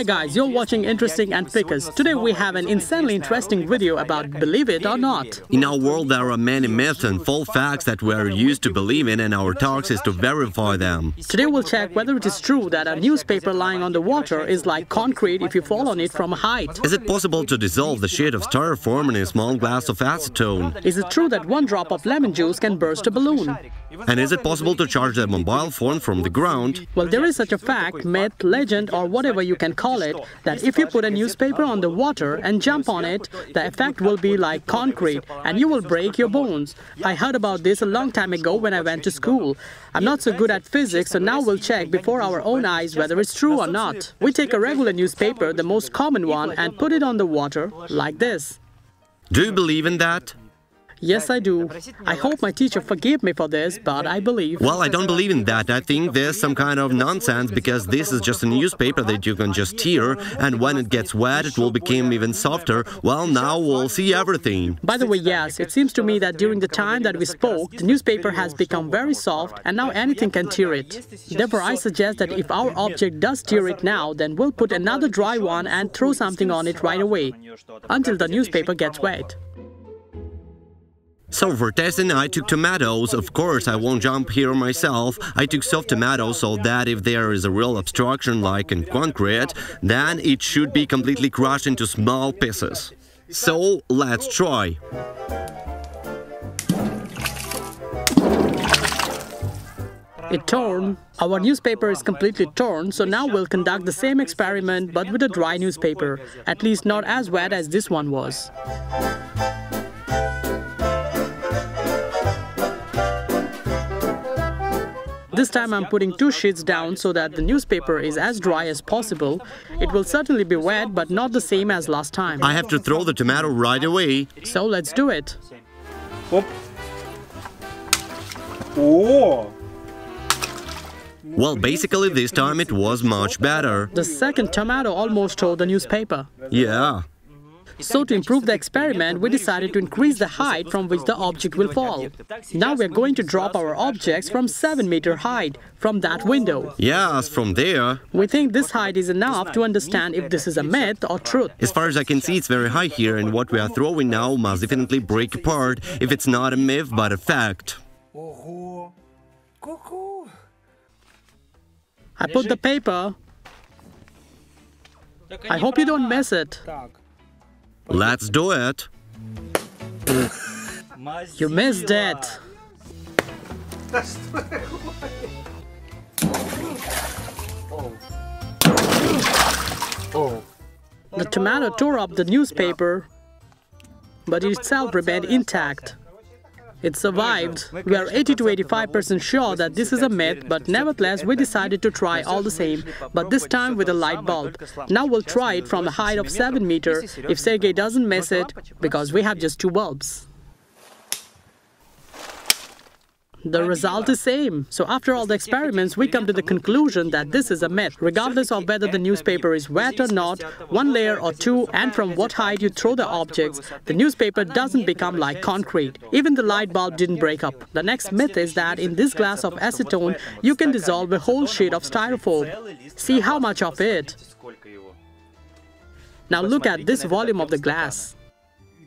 Hi guys, you're watching Interesting and Ficus. Today we have an insanely interesting video about believe it or not. In our world there are many myths and false facts that we're used to believe in and our task is to verify them. Today we'll check whether it is true that a newspaper lying on the water is like concrete if you fall on it from a height. Is it possible to dissolve the sheet of styrofoam in a small glass of acetone? Is it true that one drop of lemon juice can burst a balloon? And is it possible to charge a mobile phone from the ground? Well, there is such a fact, myth, legend, or whatever you can call it, that if you put a newspaper on the water and jump on it, the effect will be like concrete and you will break your bones. I heard about this a long time ago when I went to school. I'm not so good at physics, so now we'll check before our own eyes whether it's true or not. We take a regular newspaper, the most common one, and put it on the water, like this. Do you believe in that? Yes, I do. I hope my teacher forgive me for this, but I believe. Well, I don't believe in that. I think there's some kind of nonsense because this is just a newspaper that you can just tear, and when it gets wet, it will become even softer. Well, now we'll see everything. By the way, yes, it seems to me that during the time that we spoke, the newspaper has become very soft, and now anything can tear it. Therefore, I suggest that if our object does tear it now, then we'll put another dry one and throw something on it right away, until the newspaper gets wet. So for testing, I took tomatoes. Of course, I won't jump here myself. I took soft tomatoes so that if there is a real obstruction like in concrete, then it should be completely crushed into small pieces. So let's try. It torn. Our newspaper is completely torn, so now we'll conduct the same experiment but with a dry newspaper, at least not as wet as this one was. This time I'm putting two sheets down so that the newspaper is as dry as possible. It will certainly be wet, but not the same as last time. I have to throw the tomato right away. So let's do it. Oop. Well, basically this time it was much better. The second tomato almost tore the newspaper. Yeah. So to improve the experiment, we decided to increase the height from which the object will fall. Now we're going to drop our objects from 7 meter height from that window. Yes, from there. We think this height is enough to understand if this is a myth or truth. As far as I can see, it's very high here, and what we are throwing now must definitely break apart if it's not a myth but a fact. I put the paper. I hope you don't miss it. Let's do it. you missed it. The tomato tore up the newspaper, but itself remained intact. It survived. We are 80 to 85% sure that this is a myth, but nevertheless we decided to try all the same, but this time with a light bulb. Now we'll try it from a height of 7 meter if Sergey doesn't miss it, because we have just two bulbs. The result is same. So after all the experiments, we come to the conclusion that this is a myth. Regardless of whether the newspaper is wet or not, one layer or two, and from what height you throw the objects, the newspaper doesn't become like concrete. Even the light bulb didn't break up. The next myth is that in this glass of acetone, you can dissolve a whole sheet of styrofoam. See how much of it. Now look at this volume of the glass.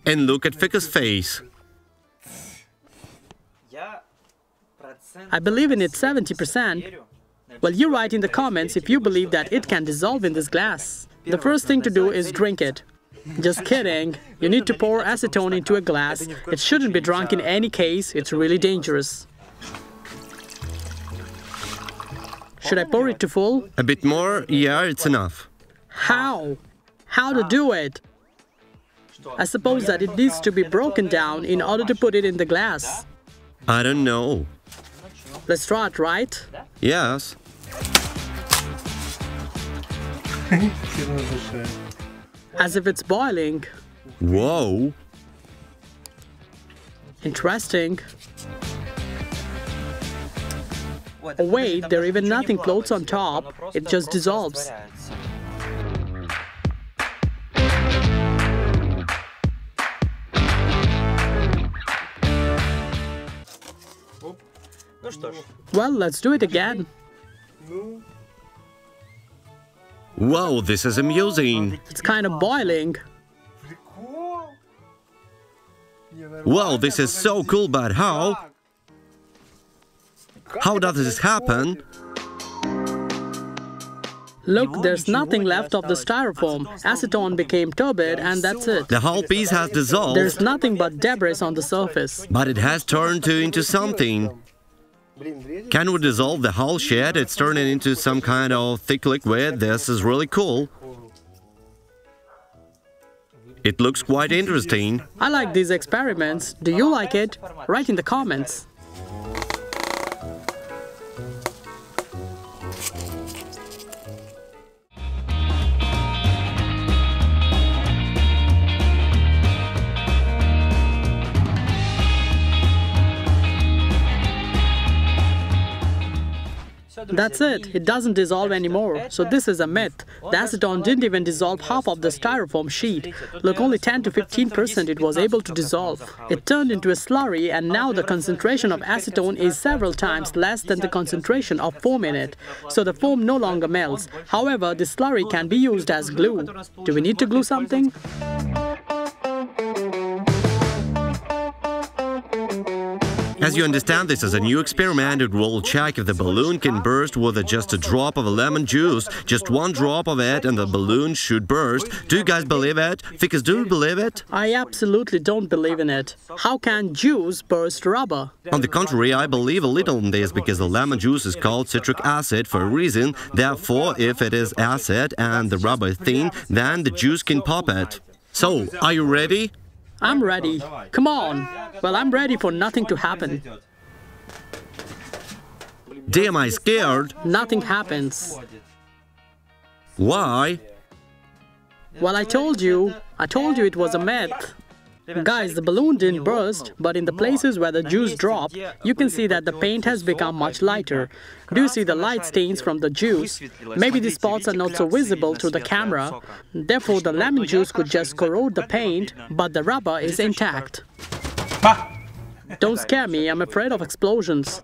And look at Ficus' face. I believe in it 70%. Well, you write in the comments if you believe that it can dissolve in this glass. The first thing to do is drink it. Just kidding. You need to pour acetone into a glass. It shouldn't be drunk in any case. It's really dangerous. Should I pour it to full? A bit more? Yeah, it's enough. How? How to do it? I suppose that it needs to be broken down in order to put it in the glass. I don't know. Let's try it, right? Yes. As if it's boiling. Whoa. Interesting. Oh, wait, there even nothing floats on top, it just dissolves. Ну что ж, Well, let's do it again. Ну, Wow, this is amusing. It's kind of boiling. Прикол. Не, нормально. Wow, this is so cool, but how? How does this happen? Look, there's nothing left of the styrofoam. Acetone became turbid and that's it. The whole piece has dissolved, There's nothing but debris on the surface. but it has turned to, into something. Can we dissolve the whole shed? It's turning into some kind of thick liquid. This is really cool. It looks quite interesting. I like these experiments. Do you like it? Write in the comments. That's it. It doesn't dissolve anymore. So this is a myth. The acetone didn't even dissolve half of the styrofoam sheet. Look, only 10 to 15% it was able to dissolve. It turned into a slurry and now the concentration of acetone is several times less than the concentration of foam in it. So the foam no longer melts. However, the slurry can be used as glue. Do we need to glue something? As you understand, this is a new experiment. It will check if the balloon can burst with just a drop of lemon juice. Just one drop of it and the balloon should burst. Do you guys believe it? Ficus, do you believe it? I absolutely don't believe in it. How can juice burst rubber? On the contrary, I believe a little in this because the lemon juice is called citric acid for a reason. Therefore, if it is acid and the rubber is thin, then the juice can pop it. So, are you ready? I'm ready. Come on. Well, I'm ready for nothing to happen. Damn, I scared. Nothing happens. Why? Well, I told you. I told you it was a myth. Guys, the balloon didn't burst, but in the places where the juice dropped, you can see that the paint has become much lighter. Do you see the light stains from the juice? Maybe the spots are not so visible to the camera. Therefore, the lemon juice could just corrode the paint, but the rubber is intact. Don't scare me, I'm afraid of explosions.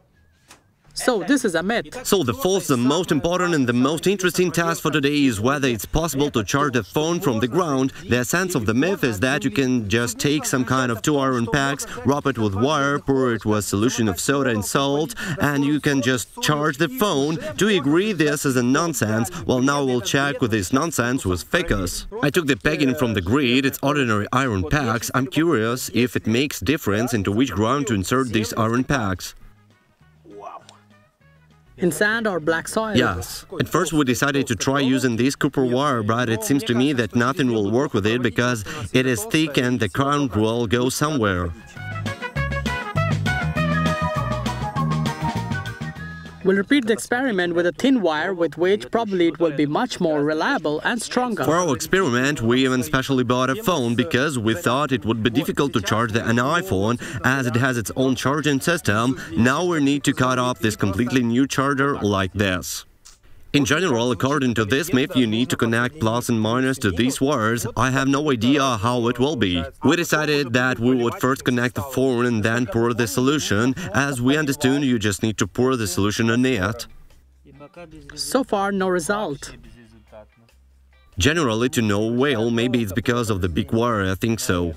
So, this is a myth. So the fourth, the most important and the most interesting task for today is whether it's possible to charge the phone from the ground. The essence of the myth is that you can just take some kind of two iron packs, wrap it with wire, pour it with a solution of soda and salt, and you can just charge the phone. Do you agree this is a nonsense? Well, now we'll check with this nonsense with Ficus. I took the pegging from the grid, it's ordinary iron packs. I'm curious if it makes difference into which ground to insert these iron packs. In sand or black soil? Yes. At first we decided to try using this copper wire, but it seems to me that nothing will work with it because it is thick and the current will go somewhere. We'll repeat the experiment with a thin wire with which probably it will be much more reliable and stronger. For our experiment, we even specially bought a phone because we thought it would be difficult to charge the, an iPhone as it has its own charging system. Now we need to cut off this completely new charger like this. In general, according to this myth, you need to connect plus and minus to these wires. I have no idea how it will be. We decided that we would first connect the phone and then pour the solution. As we understood, you just need to pour the solution in it. So far, no result. Generally, to no whale, maybe it's because of the big wire, I think so.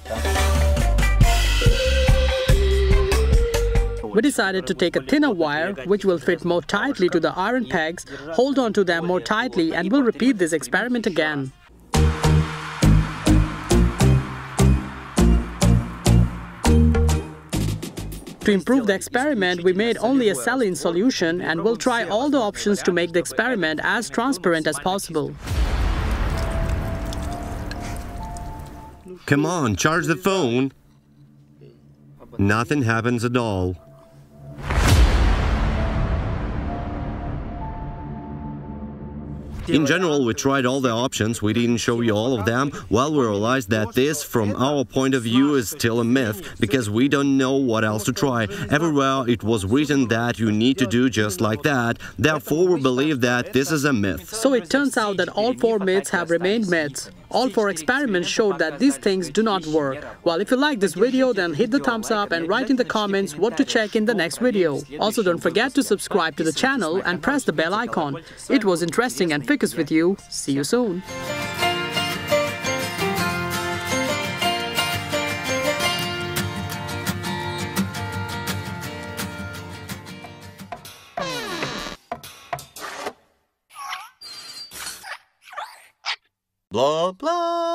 We decided to take a thinner wire, which will fit more tightly to the iron pegs, hold on to them more tightly, and we'll repeat this experiment again. To improve the experiment, we made only a saline solution and we'll try all the options to make the experiment as transparent as possible. Come on, charge the phone. Nothing happens at all. In general, we tried all the options, we didn't show you all of them. Well, we realized that this, from our point of view, is still a myth, because we don't know what else to try. Everywhere it was written that you need to do just like that, therefore we believe that this is a myth. So it turns out that all four myths have remained myths. All four experiments showed that these things do not work. Well, if you like this video, then hit the thumbs up and write in the comments what to check in the next video. Also, don't forget to subscribe to the channel and press the bell icon. It was interesting and Ficus with you. See you soon. Blah, blah.